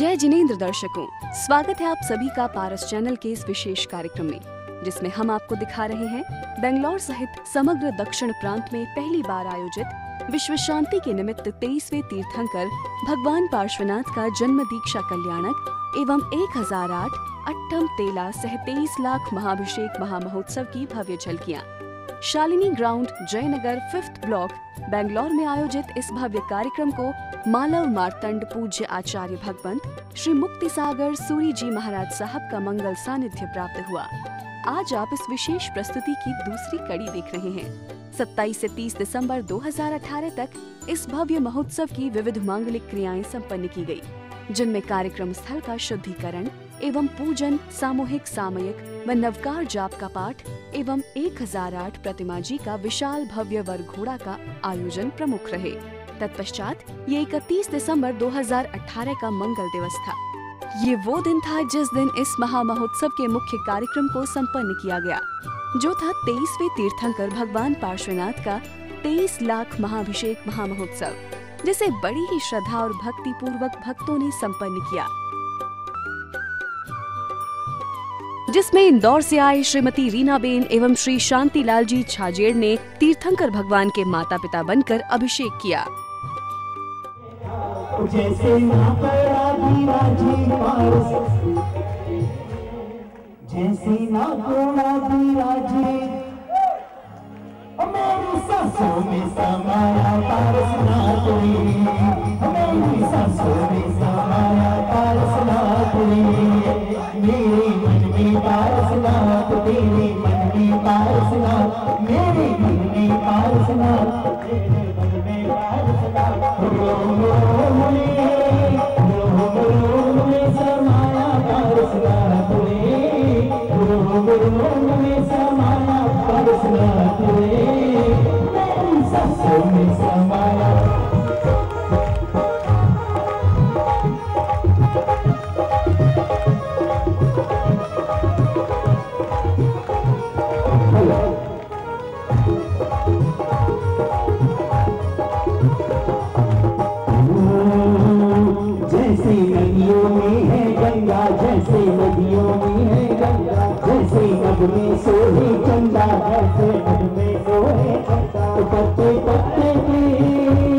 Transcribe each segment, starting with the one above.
जय जिनेन्द्र दर्शकों, स्वागत है आप सभी का पारस चैनल के इस विशेष कार्यक्रम में, जिसमें हम आपको दिखा रहे हैं बेंगलोर सहित समग्र दक्षिण प्रांत में पहली बार आयोजित विश्व शांति के निमित्त तेईसवे तीर्थंकर भगवान पार्श्वनाथ का जन्म दीक्षा कल्याणक एवं एक हज़ार आठ अट्ठम तेला सह तेईस लाख महाभिषेक महामहोत्सव की भव्य झलकियाँ। Shalini ground Jayanagar fifth block Bangalore में आयोजित इस भव्य कार्यक्रम को मालव मारतंड पूज्य आचार्य भगवंत श्री मुक्ति सागर सूरी जी महाराज साहब का मंगल सानिध्य प्राप्त हुआ। आज आप इस विशेष प्रस्तुति की दूसरी कड़ी देख रहे हैं। 27 से 30 दिसंबर 2018 तक इस भव्य महोत्सव की विविध मांगलिक क्रियाएँ संपन्न की गई, जिनमें कार्यक्रम स्थल का शुद्धिकरण एवं पूजन सामूहिक सामयिक व नवकार जाप का पाठ एवं 1008 प्रतिमा जी का विशाल भव्य वर घोड़ा का आयोजन प्रमुख रहे। तत्पश्चात ये 31 दिसंबर 2018 का मंगल दिवस था। ये वो दिन था जिस दिन इस महा महोत्सव के मुख्य कार्यक्रम को संपन्न किया गया, जो था तेईसवे तीर्थंकर भगवान पार्श्वनाथ का 23 लाख महाभिषेक महामहोत्सव, जिसे बड़ी ही श्रद्धा और भक्ति पूर्वक भक्तों ने संपन्न किया। जिसमें इंदौर से आए श्रीमती रीना बेन एवं श्री शांतिलाल जी छाजेड़ ने तीर्थंकर भगवान के माता पिता बनकर अभिषेक किया। जैसे ना कोड़ा विराजे मेरी सांसों में समाया पारस ना कोई। में समाया पत्ते पत्ते पे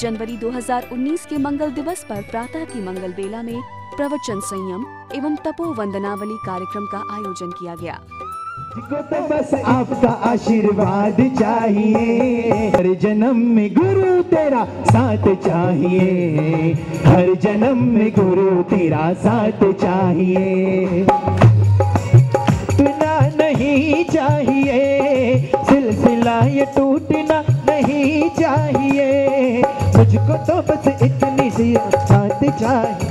जनवरी 2019 के मंगल दिवस पर प्रातः की मंगल बेला में प्रवचन संयम एवं तपो वंदनावली कार्यक्रम का आयोजन किया गया। को तो बस आपका आशीर्वाद चाहिए। हर जन्म में गुरु तेरा साथ चाहिए। हर जन्म में गुरु तेरा साथ चाहिए। टूटना नहीं चाहिए। सिलसिला ये टूटना नहीं चाहिए। मुझको तो बस इतनी सी साथ चाहिए।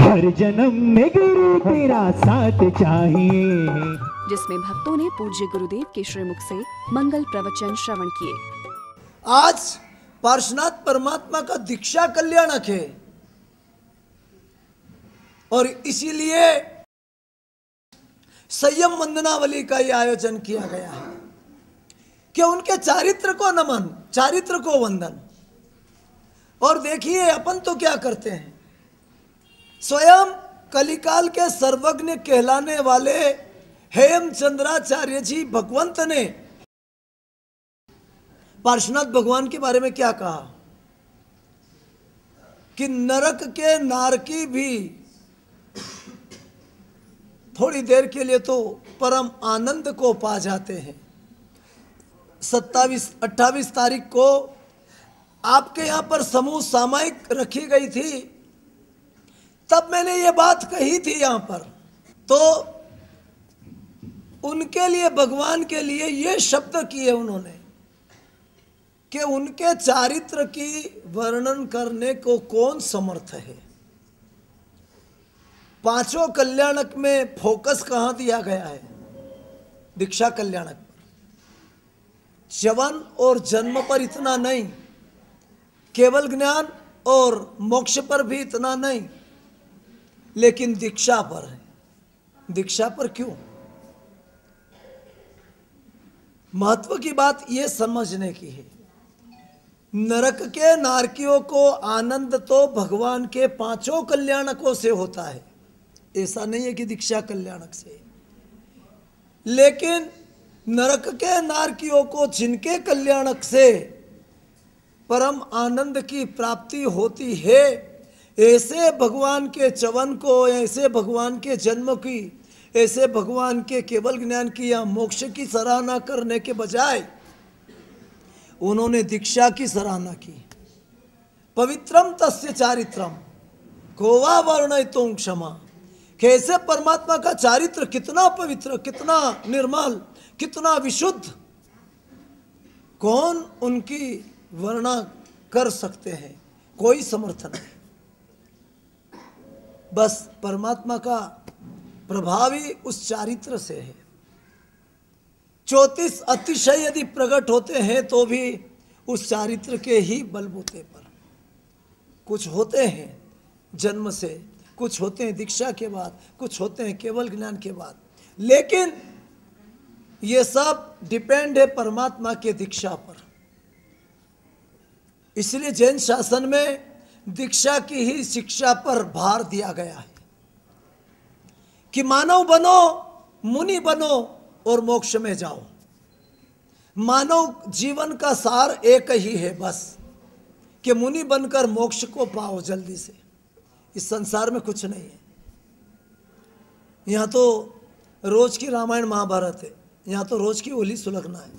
हर जन्म में गुरु तेरा साथ चाहिए। जिसमें भक्तों ने पूज्य गुरुदेव के श्रीमुख से मंगल प्रवचन श्रवण किए। आज पार्श्वनाथ परमात्मा का दीक्षा कल्याणक है और इसीलिए संयम वंदनावली का यह आयोजन किया गया है कि उनके चारित्र को नमन चारित्र को वंदन। और देखिए, अपन तो क्या करते हैं? स्वयं कलिकाल के सर्वज्ञ कहलाने वाले हेमचंद्राचार्य जी भगवंत ने पार्श्वनाथ भगवान के बारे में क्या कहा? कि नरक के नारकी भी थोड़ी देर के लिए तो परम आनंद को पा जाते हैं। सत्तावीस अट्ठाईस तारीख को आपके यहाँ पर समूह सामायिक रखी गई थी, तब मैंने ये बात कही थी यहाँ पर। तो उनके लिए, भगवान के लिए ये शब्द किए उन्होंने कि उनके चारित्र की वर्णन करने को कौन समर्थ है। पाँचों कल्याणक में फोकस कहाँ दिया गया है? दीक्षा कल्याणक पर। जवन और जन्म पर इतना नहीं केवल ज्ञान और मोक्ष पर भी इतना नहीं, लेकिन दीक्षा पर है। दीक्षा पर क्यों? महत्व की बात यह समझने की है। नरक के नारकियों को आनंद तो भगवान के पाँचों कल्याणकों से होता है। ऐसा नहीं है कि दीक्षा कल्याणक से। लेकिन नरक के नारकियों को जिनके कल्याणक से परम आनंद की प्राप्ति होती है। ऐसे भगवान के चवन को, ऐसे भगवान के जन्म की, ऐसे भगवान के केवल ज्ञान की या मोक्ष की सराहना करने के बजाय उन्होंने दीक्षा की सराहना की। पवित्रम तस्य चारित्रम गोवा वर्ण तुम क्षमा। कैसे परमात्मा का चारित्र कितना पवित्र, कितना निर्मल, कितना विशुद्ध। कौन उनकी वर्णा कर सकते हैं। कोई समर्थन नहीं। बस परमात्मा का प्रभाव ही उस चारित्र से है। चौतीस अतिशय यदि प्रकट होते हैं तो भी उस चारित्र के ही बलबूते पर। कुछ होते हैं जन्म से, कुछ होते हैं दीक्षा के बाद, कुछ होते हैं केवल ज्ञान के बाद। लेकिन ये सब डिपेंड है परमात्मा के दीक्षा पर। इसलिए जैन शासन में दीक्षा की ही शिक्षा पर भार दिया गया है कि मानव बनो, मुनि बनो और मोक्ष में जाओ। मानव जीवन का सार एक ही है बस, कि मुनि बनकर मोक्ष को पाओ जल्दी से। इस संसार में कुछ नहीं है। यहाँ तो रोज की रामायण महाभारत है। यहाँ तो रोज की होली सुलगना है।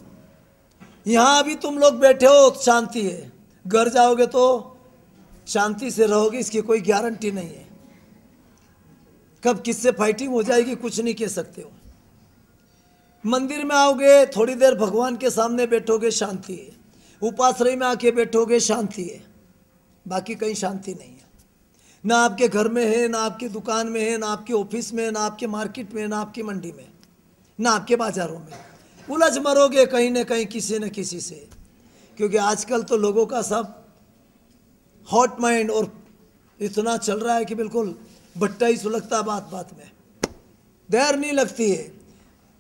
यहाँ अभी तुम लोग बैठे हो शांति है। घर जाओगे तो शांति से रहोगे, इसकी कोई गारंटी नहीं है। कब किससे फाइटिंग हो जाएगी, कुछ नहीं कह सकते हो। मंदिर में आओगे, थोड़ी देर भगवान के सामने बैठोगे, शांति है। उपाश्रय में आके बैठोगे, शांति है। बाकी कहीं शांति नहीं है। ना आपके घर में है, ना आपकी दुकान में है, ना आपके ऑफ़िस में, ना आपके मार्केट में, ना आपकी मंडी में, ना आपके बाजारों में। उलझ मरोगे कहीं ना कहीं, किसी न किसी से। क्योंकि आजकल तो लोगों का सब हॉट माइंड और इतना चल रहा है कि बिल्कुल भट्टा ही सुलगता बात बात में। देर नहीं लगती है।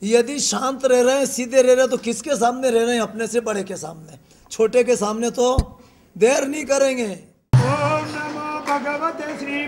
यदि शांत रह रहे हैं, सीधे रह रहे हैं तो किसके सामने रह रहे हैं? अपने से बड़े के सामने। छोटे के सामने तो देर नहीं करेंगे। ओम नमो भगवते श्री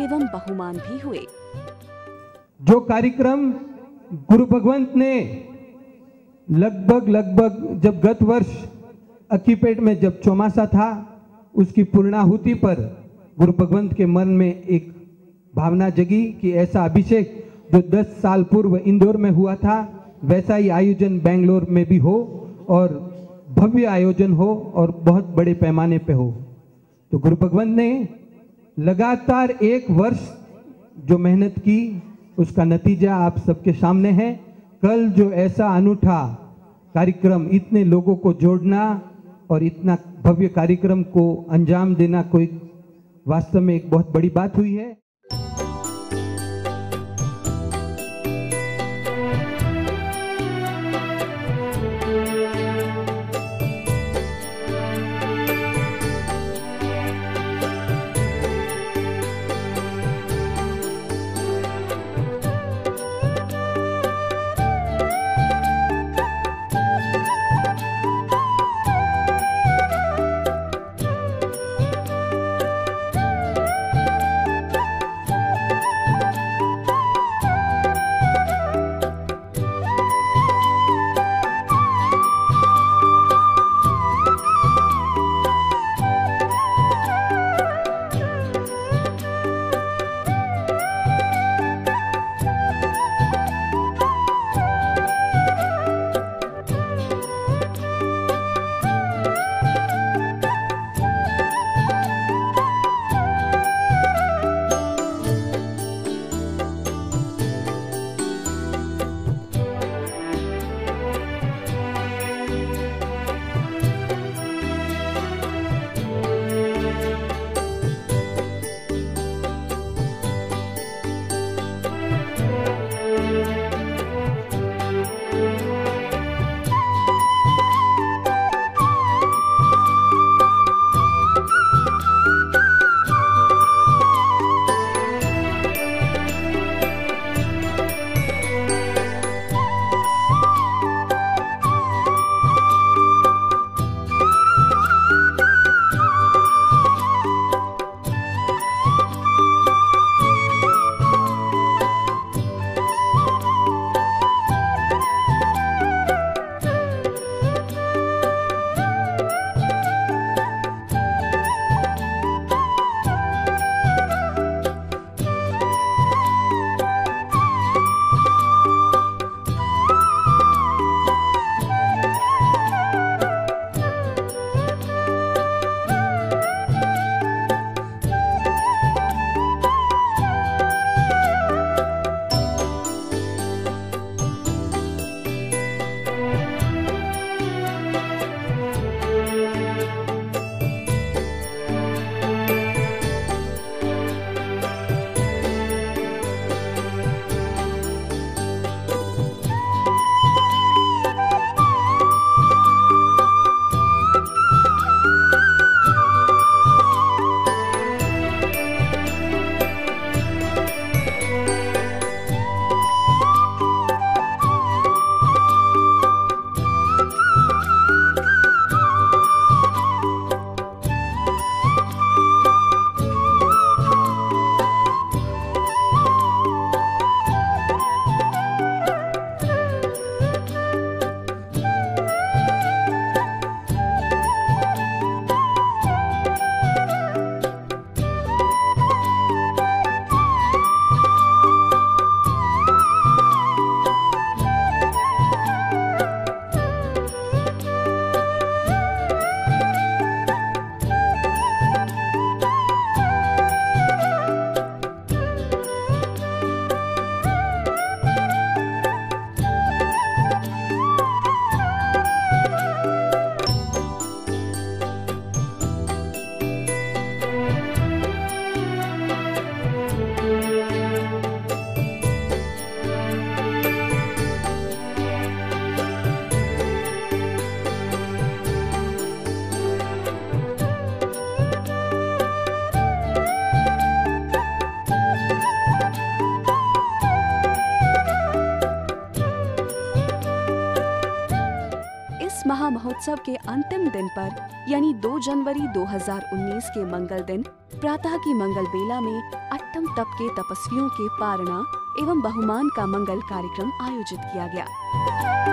एवं बहुमान भी हुए। जो कार्यक्रम गुरु भगवंत ने लगभग लगभग जब गत वर्ष अक्कीपेट में जब चौमासा था, उसकी पूर्णाहुति पर गुरु भगवंत के मन में एक भावना जगी कि ऐसा अभिषेक जो 10 साल पूर्व इंदौर में हुआ था, वैसा ही आयोजन बेंगलोर में भी हो और भव्य आयोजन हो और बहुत बड़े पैमाने पे हो। तो गुरु भगवंत ने लगातार एक वर्ष जो मेहनत की, उसका नतीजा आप सबके सामने है। कल जो ऐसा अनूठा कार्यक्रम, इतने लोगों को जोड़ना और इतना भव्य कार्यक्रम को अंजाम देना कोई वास्तव में एक बहुत बड़ी बात हुई है। महोत्सव के अंतिम दिन पर, यानी 2 जनवरी 2019 के मंगल दिन, प्रातः की मंगल बेला में अट्टम तप के तपस्वियों के पारणा एवं बहुमान का मंगल कार्यक्रम आयोजित किया गया।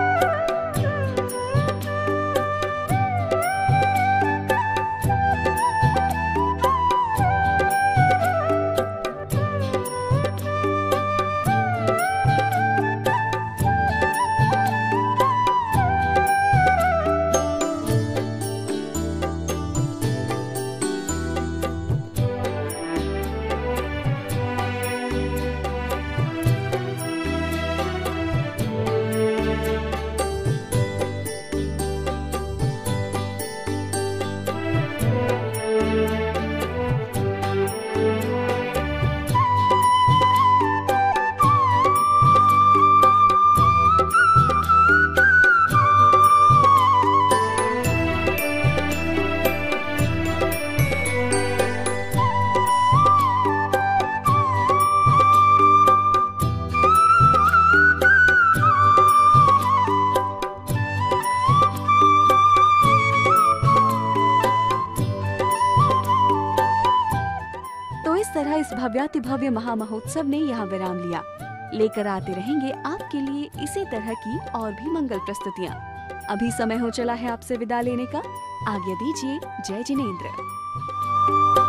भव्याति भव्य महामहोत्सव ने यहाँ विराम लिया। लेकर आते रहेंगे आपके लिए इसी तरह की और भी मंगल प्रस्तुतियाँ। अभी समय हो चला है आपसे विदा लेने का। आज्ञा दीजिए, जय जिनेन्द्र।